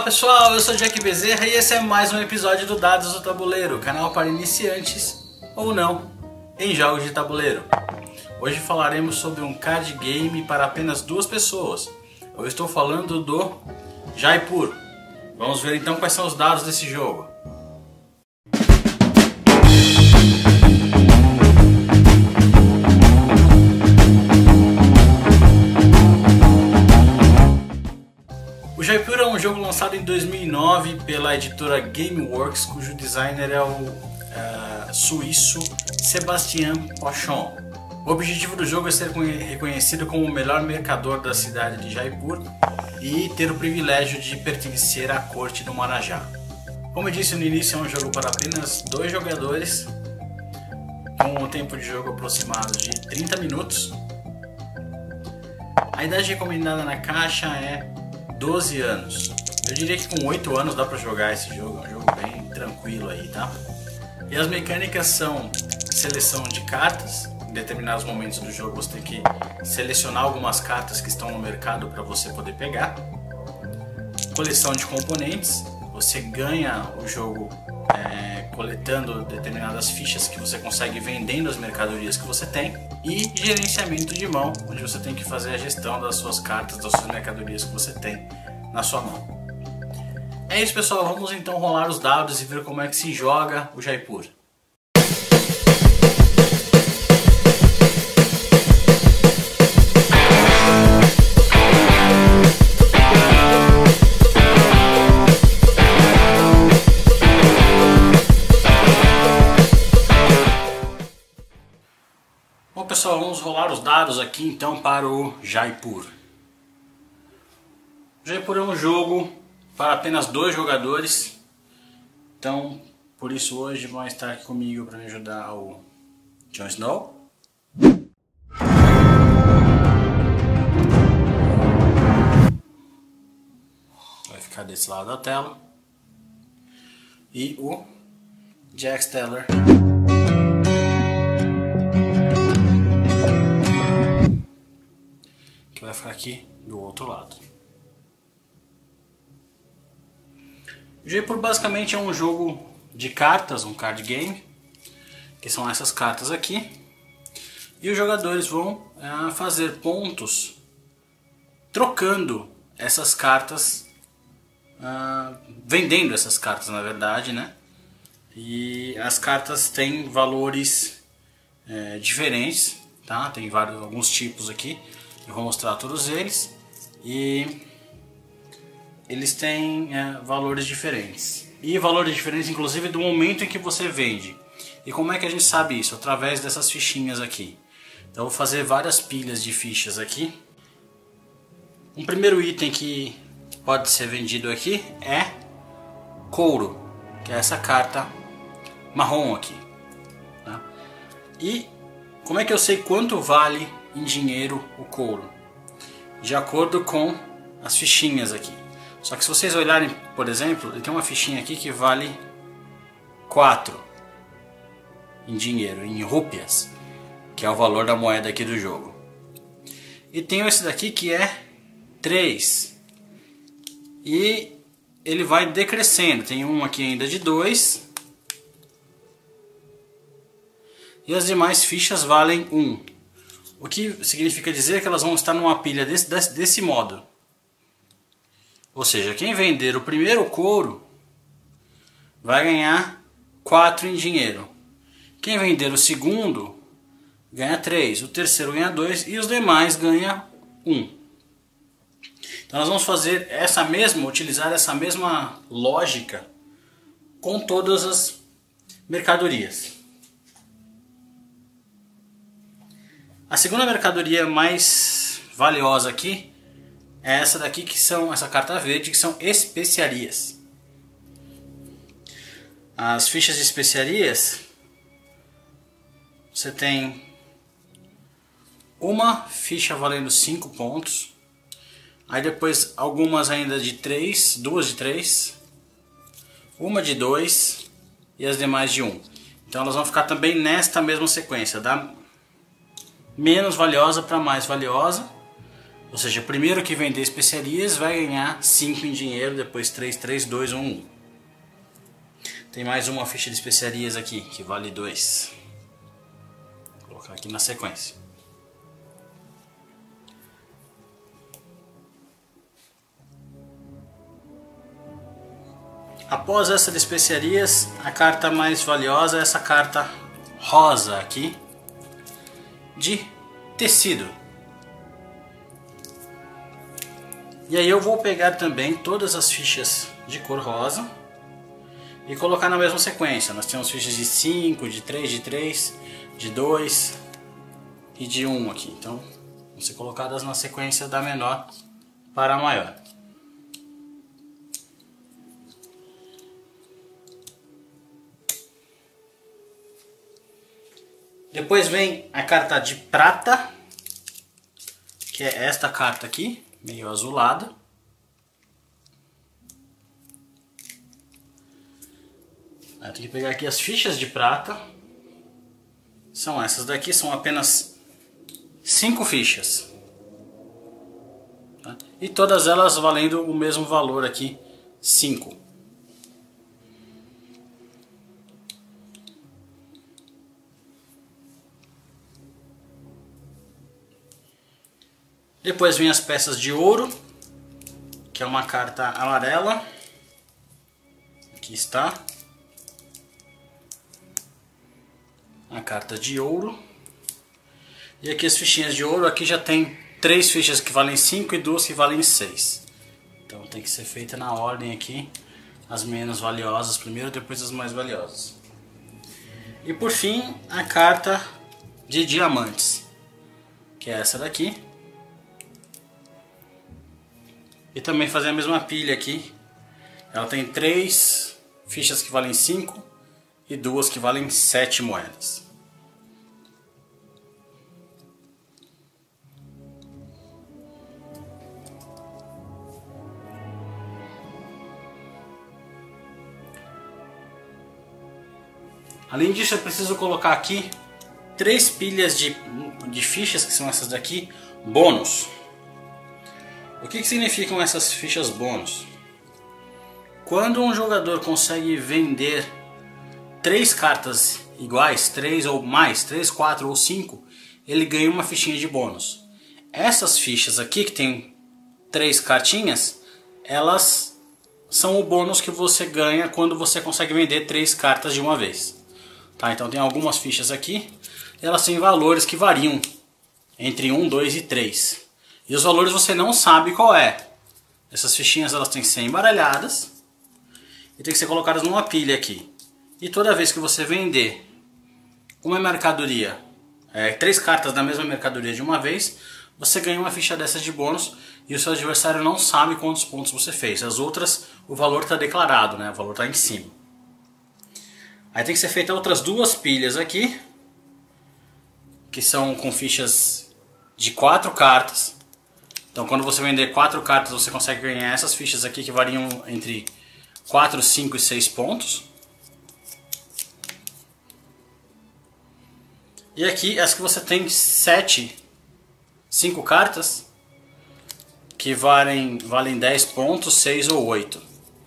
Fala pessoal, eu sou Jack Bezerra e esse é mais um episódio do Dados do Tabuleiro, canal para iniciantes ou não em jogos de tabuleiro. Hoje falaremos sobre um card game para apenas duas pessoas. Eu estou falando do Jaipur. Vamos ver então quais são os dados desse jogo. Jogo lançado em 2009 pela editora Gameworks, cujo designer é o uh, suíço Sebastian Pochon. O objetivo do jogo é ser reconhecido como o melhor mercador da cidade de Jaipur e ter o privilégio de pertencer à corte do Marajá. Como eu disse no início, é um jogo para apenas dois jogadores, com um tempo de jogo aproximado de 30 minutos. A idade recomendada na caixa é 12 anos. Eu diria que com 8 anos dá para jogar esse jogo, é um jogo bem tranquilo aí, tá? E as mecânicas são seleção de cartas, em determinados momentos do jogo você tem que selecionar algumas cartas que estão no mercado para você poder pegar. Coleção de componentes, você ganha o jogo é, coletando determinadas fichas que você consegue vendendo as mercadorias que você tem e gerenciamento de mão, onde você tem que fazer a gestão das suas cartas, das suas mercadorias que você tem na sua mão. É isso pessoal, vamos então rolar os dados e ver como é que se joga o Jaipur. Aqui então para o Jaipur. Jaipur é um jogo para apenas dois jogadores, então por isso hoje vai estar aqui comigo para me ajudar o Jon Snow. Vai ficar desse lado da tela. E o Jack Steller. Vai ficar aqui do outro lado. Jaipur basicamente é um jogo de cartas, um card game, que são essas cartas aqui. E os jogadores vão é, fazer pontos trocando essas cartas, uh, vendendo essas cartas na verdade, né? E as cartas têm valores é, diferentes, tá? Tem vários, alguns tipos aqui. Eu vou mostrar todos eles e eles têm é, valores diferentes. E valores diferentes inclusive do momento em que você vende. E como é que a gente sabe isso? Através dessas fichinhas aqui. Então eu vou fazer várias pilhas de fichas aqui. Um primeiro item que pode ser vendido aqui é couro, que é essa carta marrom aqui. Tá? E como é que eu sei quanto vale em dinheiro o couro, de acordo com as fichinhas aqui. Só que se vocês olharem, por exemplo, ele tem uma fichinha aqui que vale 4 em dinheiro, em rúpias, que é o valor da moeda aqui do jogo. E tem esse daqui que é 3. E ele vai decrescendo. Tem um aqui ainda de 2. E as demais fichas valem 1. O que significa dizer que elas vão estar numa pilha desse, desse, desse modo. Ou seja, quem vender o primeiro couro vai ganhar 4 em dinheiro. Quem vender o segundo ganha 3, o terceiro ganha 2 e os demais ganha 1. Então nós vamos fazer essa mesma, utilizar essa mesma lógica com todas as mercadorias. A segunda mercadoria mais valiosa aqui é essa daqui que são essa carta verde que são especiarias. As fichas de especiarias você tem uma ficha valendo 5 pontos. Aí depois algumas ainda de 3, duas de 3, uma de 2 e as demais de 1. Um. Então elas vão ficar também nesta mesma sequência, da menos valiosa para mais valiosa. Ou seja, primeiro que vender especiarias vai ganhar 5 em dinheiro, depois 3, 3, 2, 1, 1. Tem mais uma ficha de especiarias aqui, que vale 2. Vou colocar aqui na sequência. Após essa de especiarias, a carta mais valiosa é essa carta rosa aqui de tecido. E aí eu vou pegar também todas as fichas de cor rosa e colocar na mesma sequência. Nós temos fichas de 5, de 3, de 3, de 2 e de 1 aqui. Então vão ser colocadas na sequência da menor para a maior. Depois vem a carta de prata, que é esta carta aqui, meio azulada. Eu tenho que pegar aqui as fichas de prata. São essas daqui, são apenas cinco fichas. Tá? E todas elas valendo o mesmo valor aqui, 5. Depois vem as peças de ouro, que é uma carta amarela. Aqui está. A carta de ouro. E aqui as fichinhas de ouro, aqui já tem três fichas que valem 5 e duas que valem 6. Então tem que ser feita na ordem aqui, as menos valiosas primeiro, depois as mais valiosas. E por fim, a carta de diamantes, que é essa daqui. E também fazer a mesma pilha aqui. Ela tem três fichas que valem 5 e duas que valem 7 moedas. Além disso, eu preciso colocar aqui três pilhas de, de fichas, que são essas daqui, bônus. O que, que significam essas fichas bônus? Quando um jogador consegue vender três cartas iguais, três ou mais, três, quatro ou cinco, ele ganha uma fichinha de bônus. Essas fichas aqui que tem três cartinhas, elas são o bônus que você ganha quando você consegue vender três cartas de uma vez. Tá, então tem algumas fichas aqui, elas têm valores que variam entre 1, 2 e 3. E os valores você não sabe qual é. Essas fichinhas elas têm que ser embaralhadas e tem que ser colocadas numa pilha aqui. E toda vez que você vender uma mercadoria, é, três cartas da mesma mercadoria de uma vez, você ganha uma ficha dessas de bônus e o seu adversário não sabe quantos pontos você fez. As outras, o valor está declarado, né? o valor está em cima. Aí tem que ser feita outras duas pilhas aqui, que são com fichas de quatro cartas. Então quando você vender quatro cartas você consegue ganhar essas fichas aqui que variam entre 4, 5 e 6 pontos. E aqui as que você tem 7, 5 cartas que valem, valem 10 pontos, 6 ou 8.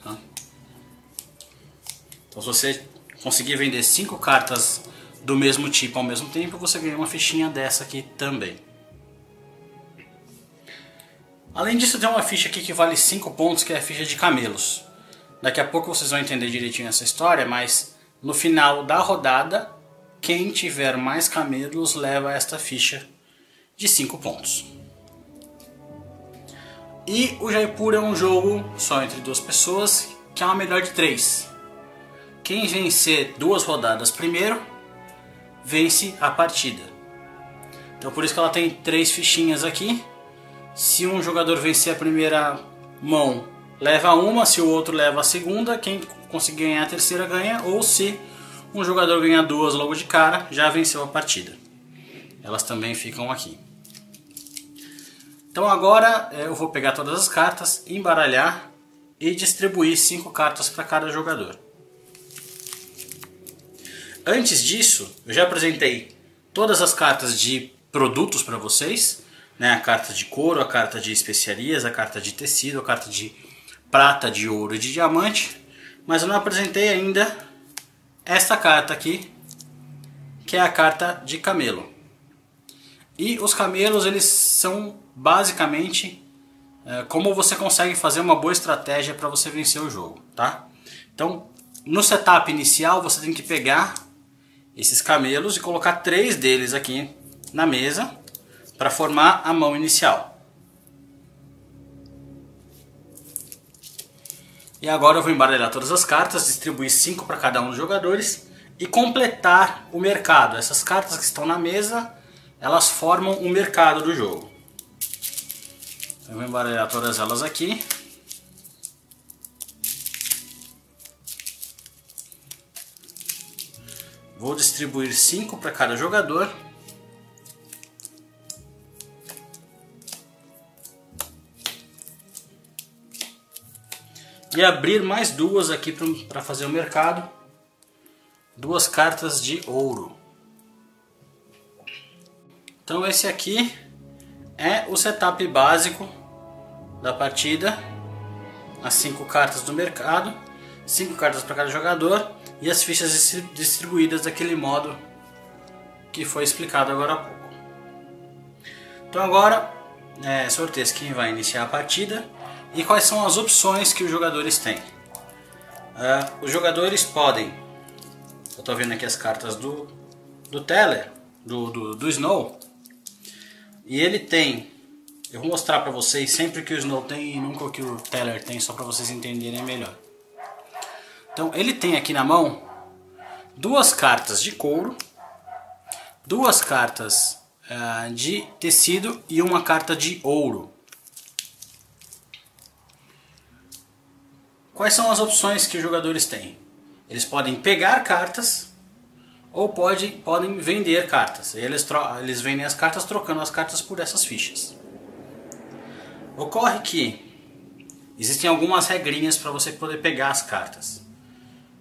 Tá? Então se você conseguir vender 5 cartas do mesmo tipo ao mesmo tempo, você ganha uma fichinha dessa aqui também. Além disso, tem uma ficha aqui que vale 5 pontos, que é a ficha de camelos. Daqui a pouco vocês vão entender direitinho essa história, mas no final da rodada, quem tiver mais camelos leva esta ficha de 5 pontos. E o Jaipur é um jogo só entre duas pessoas, que é uma melhor de 3. Quem vencer duas rodadas primeiro, vence a partida. Então por isso que ela tem três fichinhas aqui se um jogador vencer a primeira mão, leva uma, se o outro leva a segunda, quem conseguir ganhar a terceira ganha, ou se um jogador ganhar duas logo de cara, já venceu a partida. Elas também ficam aqui. Então agora é, eu vou pegar todas as cartas, embaralhar e distribuir cinco cartas para cada jogador. Antes disso, eu já apresentei todas as cartas de produtos para vocês, né, a carta de couro, a carta de especiarias, a carta de tecido, a carta de prata, de ouro e de diamante, mas eu não apresentei ainda esta carta aqui, que é a carta de camelo. E os camelos eles são basicamente é, como você consegue fazer uma boa estratégia para você vencer o jogo, tá? Então, no setup inicial você tem que pegar esses camelos e colocar três deles aqui na mesa para formar a mão inicial. E agora eu vou embaralhar todas as cartas, distribuir cinco para cada um dos jogadores e completar o mercado. Essas cartas que estão na mesa, elas formam o mercado do jogo. Eu vou embaralhar todas elas aqui. Vou distribuir cinco para cada jogador. E abrir mais duas aqui para fazer o mercado. Duas cartas de ouro. Então esse aqui é o setup básico da partida. As cinco cartas do mercado. Cinco cartas para cada jogador. E as fichas distribuídas daquele modo que foi explicado agora há pouco. Então agora, é, sorteio quem vai iniciar a partida e quais são as opções que os jogadores têm. Uh, os jogadores podem, eu estou vendo aqui as cartas do, do Teller, do, do, do Snow, e ele tem, eu vou mostrar para vocês sempre que o Snow tem e nunca que o Teller tem, só para vocês entenderem melhor. Então ele tem aqui na mão duas cartas de couro, duas cartas uh, de tecido e uma carta de ouro. Quais são as opções que os jogadores têm? Eles podem pegar cartas ou pode, podem vender cartas. Eles, eles vendem as cartas trocando as cartas por essas fichas. Ocorre que existem algumas regrinhas para você poder pegar as cartas.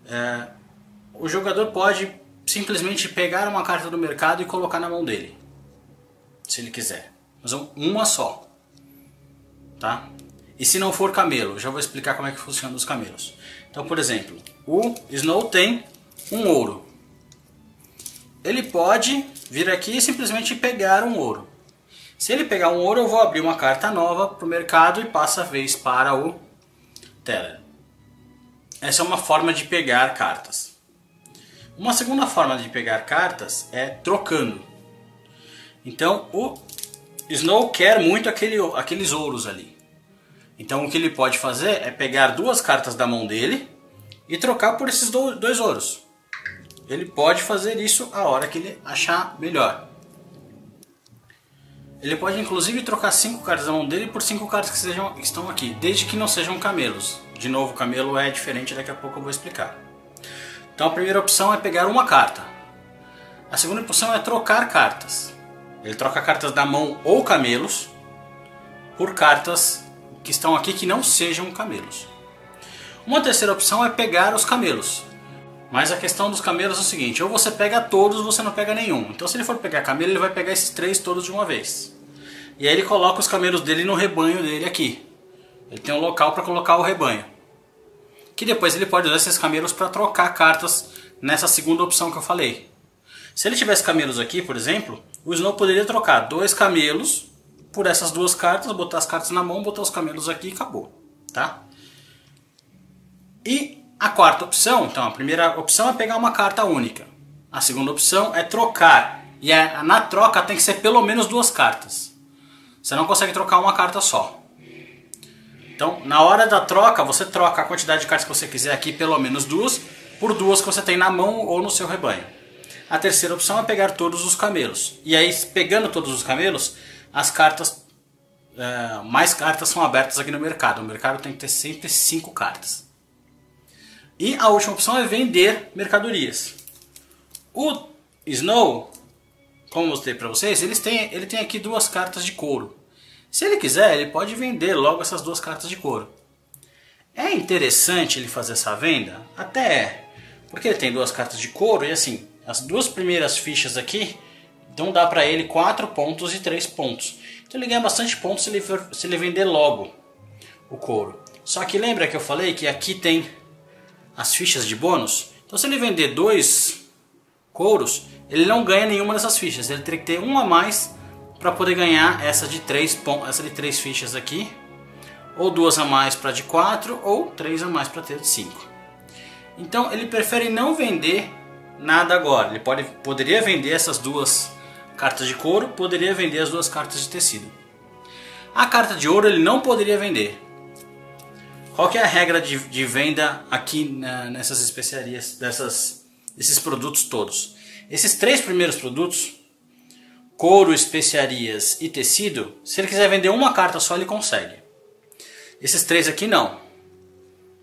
É, o jogador pode simplesmente pegar uma carta do mercado e colocar na mão dele, se ele quiser. Mas uma só, tá? E se não for camelo, já vou explicar como é que funciona os camelos. Então, por exemplo, o Snow tem um ouro. Ele pode vir aqui e simplesmente pegar um ouro. Se ele pegar um ouro, eu vou abrir uma carta nova para o mercado e passa a vez para o Teller. Essa é uma forma de pegar cartas. Uma segunda forma de pegar cartas é trocando. Então o Snow quer muito aquele, aqueles ouros ali. Então o que ele pode fazer é pegar duas cartas da mão dele e trocar por esses dois ouros. Ele pode fazer isso a hora que ele achar melhor. Ele pode inclusive trocar cinco cartas da mão dele por cinco cartas que, sejam, que estão aqui, desde que não sejam camelos. De novo, camelo é diferente, daqui a pouco eu vou explicar. Então a primeira opção é pegar uma carta. A segunda opção é trocar cartas. Ele troca cartas da mão ou camelos por cartas que estão aqui que não sejam camelos. Uma terceira opção é pegar os camelos. Mas a questão dos camelos é o seguinte, ou você pega todos ou você não pega nenhum. Então se ele for pegar camelo, ele vai pegar esses três todos de uma vez. E aí ele coloca os camelos dele no rebanho dele aqui. Ele tem um local para colocar o rebanho. Que depois ele pode usar esses camelos para trocar cartas nessa segunda opção que eu falei. Se ele tivesse camelos aqui, por exemplo, o Snow poderia trocar dois camelos por essas duas cartas, botar as cartas na mão, botar os camelos aqui e acabou, tá? E a quarta opção, então a primeira opção é pegar uma carta única. A segunda opção é trocar. E é, na troca tem que ser pelo menos duas cartas. Você não consegue trocar uma carta só. Então, na hora da troca, você troca a quantidade de cartas que você quiser aqui, pelo menos duas, por duas que você tem na mão ou no seu rebanho. A terceira opção é pegar todos os camelos. E aí, pegando todos os camelos, as cartas, é, mais cartas são abertas aqui no mercado. O mercado tem que ter sempre 5 cartas. E a última opção é vender mercadorias. O Snow, como eu mostrei para vocês, eles têm, ele tem aqui duas cartas de couro. Se ele quiser, ele pode vender logo essas duas cartas de couro. É interessante ele fazer essa venda? Até é. Porque ele tem duas cartas de couro e assim, as duas primeiras fichas aqui Então dá para ele 4 pontos e 3 pontos. Então ele ganha bastante pontos se ele, for, se ele vender logo o couro. Só que lembra que eu falei que aqui tem as fichas de bônus? Então se ele vender dois couros, ele não ganha nenhuma dessas fichas. Ele teria que ter uma a mais para poder ganhar essa de três, essa de três fichas aqui. Ou duas a mais para de 4, ou três a mais para ter de 5. Então ele prefere não vender nada agora. Ele pode, poderia vender essas duas cartas de couro, poderia vender as duas cartas de tecido. A carta de ouro ele não poderia vender. Qual que é a regra de, de venda aqui na, nessas especiarias, dessas, desses produtos todos? Esses três primeiros produtos, couro, especiarias e tecido, se ele quiser vender uma carta só ele consegue. Esses três aqui não.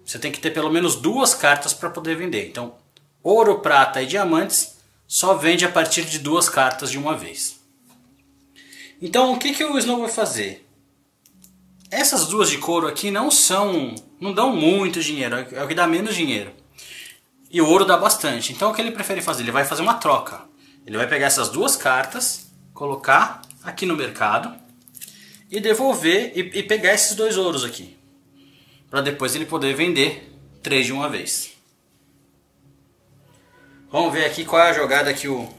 Você tem que ter pelo menos duas cartas para poder vender. Então, ouro, prata e diamantes só vende a partir de duas cartas de uma vez. Então, o que, que o Snow vai fazer? Essas duas de couro aqui não são, não dão muito dinheiro, é o que dá menos dinheiro. E o ouro dá bastante. Então, o que ele prefere fazer? Ele vai fazer uma troca. Ele vai pegar essas duas cartas, colocar aqui no mercado e devolver e, e pegar esses dois ouros aqui para depois ele poder vender três de uma vez. Vamos ver aqui qual é a jogada que o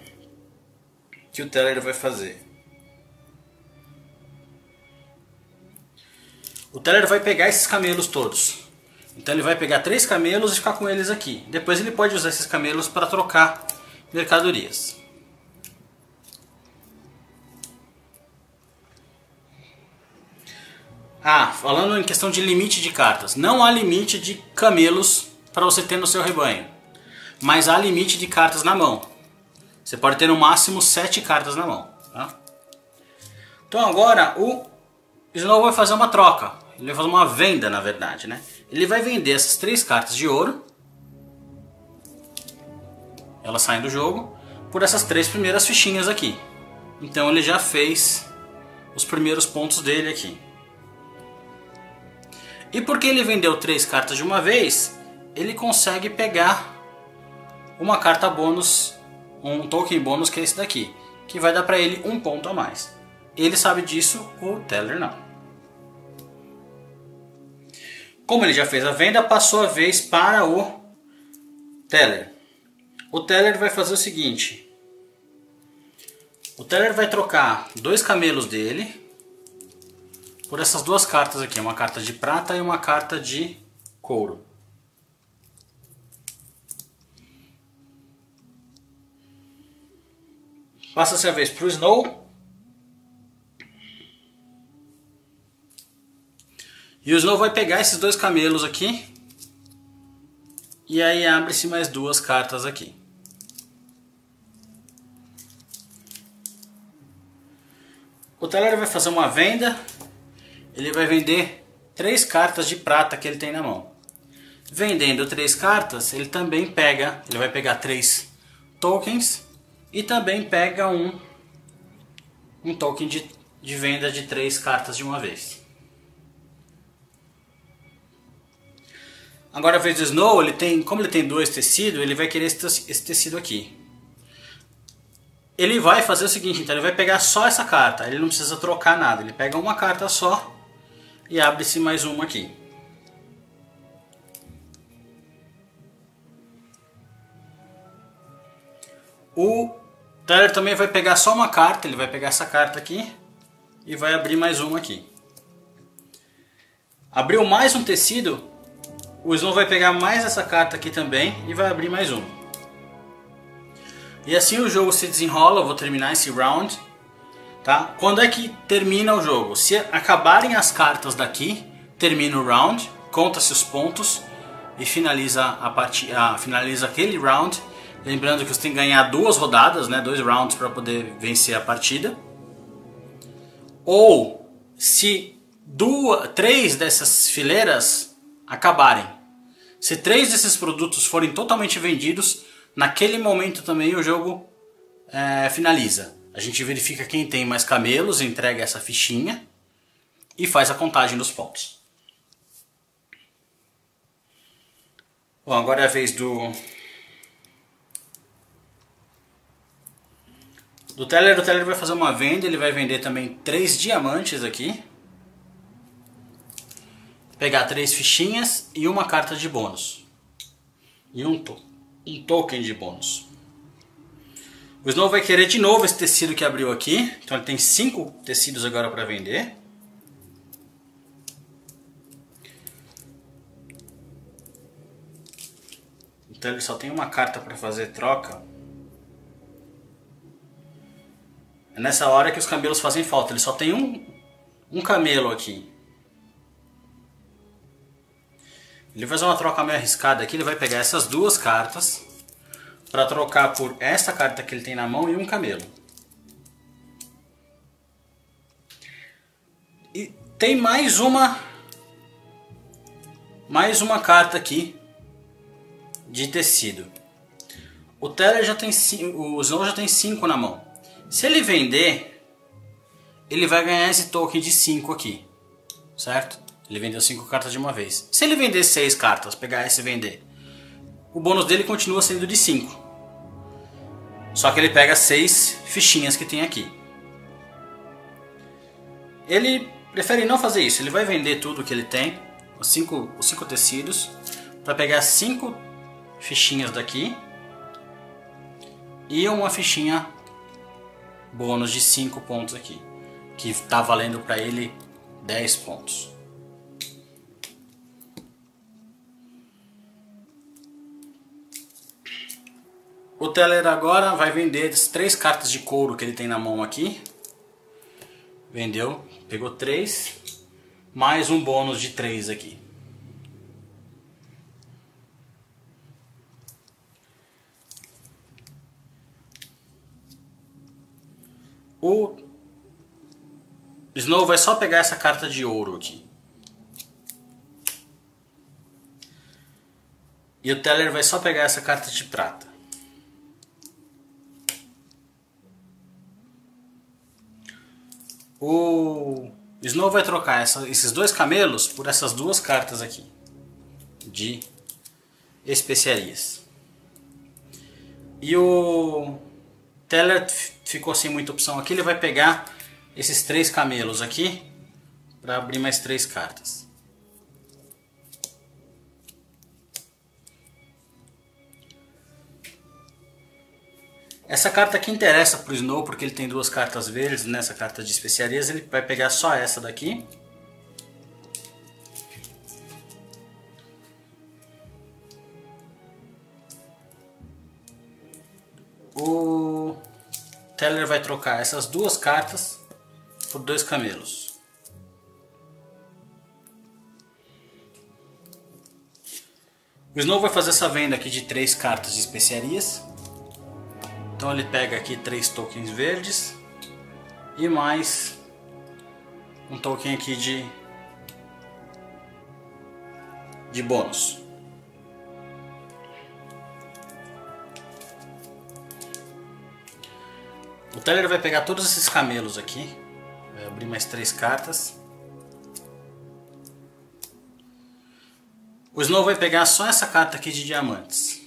que o Teller vai fazer. O Teller vai pegar esses camelos todos. Então ele vai pegar três camelos e ficar com eles aqui. Depois ele pode usar esses camelos para trocar mercadorias. Ah, falando em questão de limite de cartas, não há limite de camelos para você ter no seu rebanho, mas há limite de cartas na mão. Você pode ter no máximo 7 cartas na mão. Tá? Então agora o Snow vai fazer uma troca, ele vai fazer uma venda na verdade. Né? Ele vai vender essas três cartas de ouro, elas saem do jogo, por essas três primeiras fichinhas aqui. Então ele já fez os primeiros pontos dele aqui. E porque ele vendeu três cartas de uma vez, ele consegue pegar uma carta bônus, um token bônus que é esse daqui, que vai dar para ele um ponto a mais. Ele sabe disso, o Teller não. Como ele já fez a venda, passou a vez para o Teller. O Teller vai fazer o seguinte: o Teller vai trocar dois camelos dele por essas duas cartas aqui, uma carta de prata e uma carta de couro. Passa-se a vez para o Snow. E o Snow vai pegar esses dois camelos aqui. E aí abre-se mais duas cartas aqui. O Teller vai fazer uma venda ele vai vender três cartas de prata que ele tem na mão. Vendendo três cartas, ele também pega, ele vai pegar três tokens e também pega um, um token de, de venda de três cartas de uma vez. Agora a vez do Snow, ele tem, como ele tem dois tecidos, ele vai querer esse, tecido aqui. Ele vai fazer o seguinte, então ele vai pegar só essa carta, ele não precisa trocar nada, ele pega uma carta só e abre-se mais uma aqui. O Tyler também vai pegar só uma carta, ele vai pegar essa carta aqui e vai abrir mais uma aqui. Abriu mais um tecido, o Snow vai pegar mais essa carta aqui também e vai abrir mais uma. E assim o jogo se desenrola, eu vou terminar esse round Tá? Quando é que termina o jogo? Se acabarem as cartas daqui, termina o round, conta-se os pontos e finaliza a partida, finaliza aquele round. Lembrando que você tem que ganhar duas rodadas, né, dois rounds para poder vencer a partida. Ou se duas, três dessas fileiras acabarem, se três desses produtos forem totalmente vendidos, naquele momento também o jogo é, finaliza. A gente verifica quem tem mais camelos, entrega essa fichinha e faz a contagem dos pontos. Bom, agora é a vez do Do Teller, o Teller vai fazer uma venda, ele vai vender também três diamantes aqui. Pegar três fichinhas e uma carta de bônus. E um, to um token de bônus. O Snow vai querer de novo esse tecido que abriu aqui. Então ele tem cinco tecidos agora para vender. Então ele só tem uma carta para fazer troca. É nessa hora que os camelos fazem falta. Ele só tem um, um camelo aqui. Ele vai fazer uma troca meio arriscada aqui. Ele vai pegar essas duas cartas para trocar por essa carta que ele tem na mão e um camelo. E tem mais uma mais uma carta aqui de tecido. O Teller já tem o Snow já tem 5 na mão. Se ele vender, ele vai ganhar esse token de 5 aqui, certo? Ele vendeu 5 cartas de uma vez. Se ele vender 6 cartas, pegar essa e vender, o bônus dele continua sendo de 5. Só que ele pega 6 fichinhas que tem aqui. Ele prefere não fazer isso, ele vai vender tudo que ele tem, os 5 os cinco tecidos, para pegar 5 fichinhas daqui e uma fichinha bônus de 5 pontos aqui, que está valendo para ele 10 pontos. O Teller agora vai vender as três cartas de couro que ele tem na mão aqui. Vendeu, pegou três, mais um bônus de três aqui. O Snow vai só pegar essa carta de ouro aqui. E o Teller vai só pegar essa carta de prata. O Snow vai trocar essa, esses dois camelos por essas duas cartas aqui de especiarias. E o Teller ficou sem muita opção aqui, ele vai pegar esses três camelos aqui para abrir mais três cartas. Essa carta aqui interessa para o Snow porque ele tem duas cartas verdes nessa carta de especiarias. Ele vai pegar só essa daqui. O Teller vai trocar essas duas cartas por dois camelos. O Snow vai fazer essa venda aqui de três cartas de especiarias. Então ele pega aqui três tokens verdes e mais um token aqui de de bônus. O Teller vai pegar todos esses camelos aqui, vai abrir mais três cartas. O Snow vai pegar só essa carta aqui de diamantes.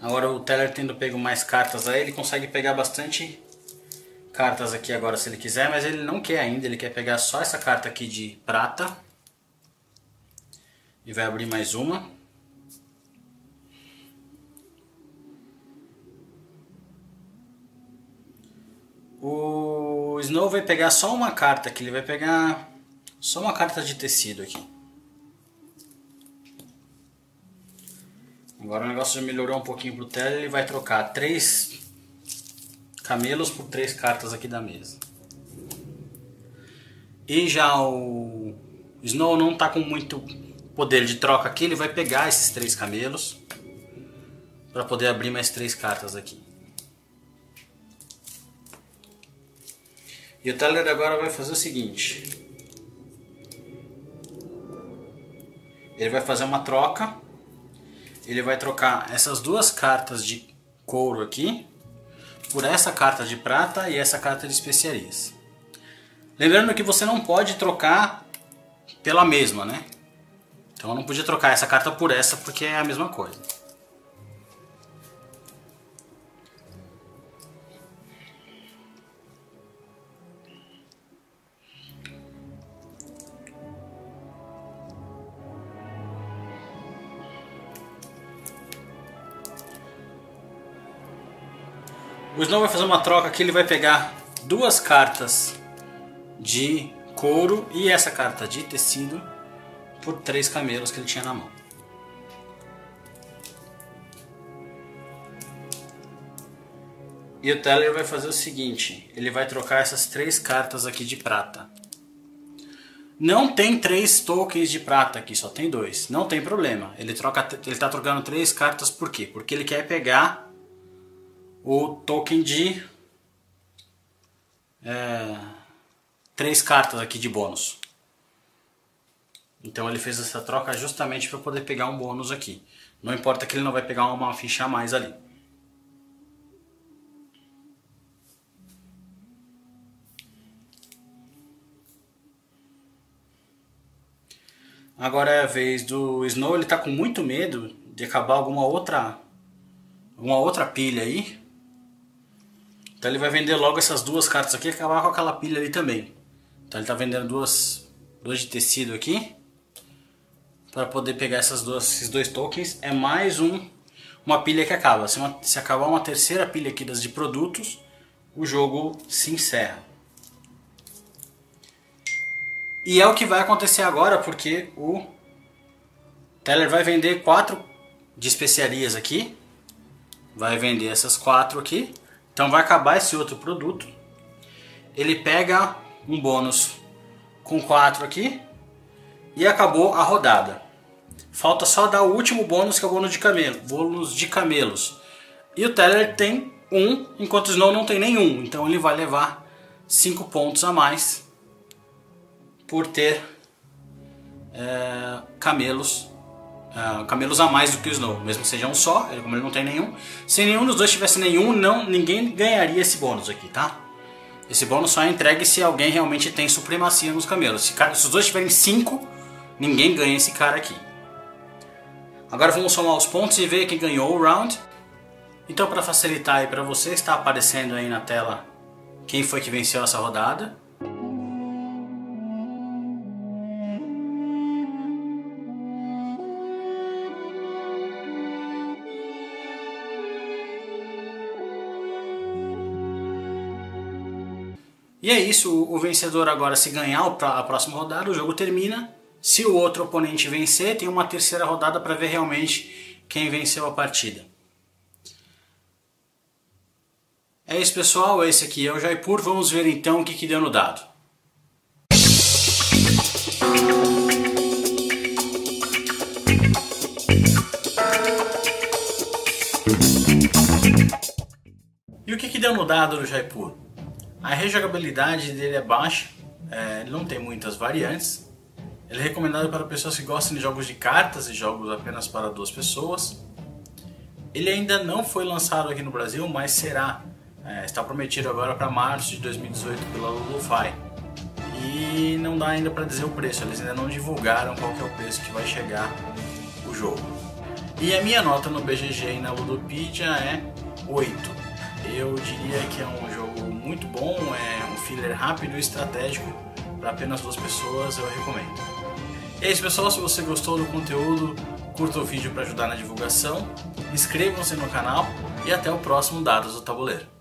Agora o Teller tendo pego mais cartas aí, ele consegue pegar bastante cartas aqui agora se ele quiser, mas ele não quer ainda, ele quer pegar só essa carta aqui de prata. E vai abrir mais uma. O Snow vai pegar só uma carta aqui, ele vai pegar só uma carta de tecido aqui. Agora o negócio já melhorou um pouquinho pro Teller, ele vai trocar três camelos por três cartas aqui da mesa. E já o Snow não está com muito poder de troca aqui, ele vai pegar esses três camelos para poder abrir mais três cartas aqui. E o Teller agora vai fazer o seguinte. Ele vai fazer uma troca ele vai trocar essas duas cartas de couro aqui por essa carta de prata e essa carta de especiarias. Lembrando que você não pode trocar pela mesma, né? Então eu não podia trocar essa carta por essa porque é a mesma coisa. O Snow vai fazer uma troca aqui, ele vai pegar duas cartas de couro e essa carta de tecido por três camelos que ele tinha na mão. E o Teller vai fazer o seguinte, ele vai trocar essas três cartas aqui de prata. Não tem três tokens de prata aqui, só tem dois. Não tem problema. Ele troca, ele está trocando três cartas por quê? Porque ele quer pegar o token de é, três cartas aqui de bônus. Então ele fez essa troca justamente para poder pegar um bônus aqui. Não importa que ele não vai pegar uma ficha a mais ali. Agora é a vez do Snow, ele tá com muito medo de acabar alguma outra uma outra pilha aí. Então ele vai vender logo essas duas cartas aqui e acabar com aquela pilha ali também. Então ele tá vendendo duas, duas de tecido aqui. Para poder pegar essas duas, esses dois tokens. É mais um, uma pilha que acaba. Se, uma, se acabar uma terceira pilha aqui das de produtos, o jogo se encerra. E é o que vai acontecer agora, porque o Teller vai vender quatro de especiarias aqui. Vai vender essas quatro aqui. Então vai acabar esse outro produto. Ele pega um bônus com quatro aqui. E acabou a rodada. Falta só dar o último bônus, que é o bônus de camelo. Bônus de camelos. E o Teller tem um, enquanto o Snow não tem nenhum. Então ele vai levar cinco pontos a mais por ter é, camelos é, camelos a mais do que o Snow, mesmo que seja um só, como ele não tem nenhum. Se nenhum dos dois tivesse nenhum, não, ninguém ganharia esse bônus aqui, tá? Esse bônus só é entregue se alguém realmente tem supremacia nos camelos. Se, se os dois tiverem cinco, ninguém ganha esse cara aqui. Agora vamos somar os pontos e ver quem ganhou o round. Então para facilitar aí para você, está aparecendo aí na tela quem foi que venceu essa rodada. E é isso, o vencedor agora se ganhar a próxima rodada, o jogo termina. Se o outro oponente vencer, tem uma terceira rodada para ver realmente quem venceu a partida. É isso pessoal, esse aqui é o Jaipur, vamos ver então o que, que deu no dado. E o que, que deu no dado do Jaipur? A rejogabilidade dele é baixa, é, ele não tem muitas variantes. Ele é recomendado para pessoas que gostam de jogos de cartas e jogos apenas para duas pessoas. Ele ainda não foi lançado aqui no Brasil, mas será. É, está prometido agora para março de 2018 pela Lulufy. E não dá ainda para dizer o preço, eles ainda não divulgaram qual é o preço que vai chegar o jogo. E a minha nota no BGG e na Ludopedia é 8. Eu diria que é um muito bom, é um filler rápido e estratégico para apenas duas pessoas, eu recomendo. E é isso pessoal, se você gostou do conteúdo, curta o vídeo para ajudar na divulgação, inscrevam-se no canal e até o próximo Dados do Tabuleiro.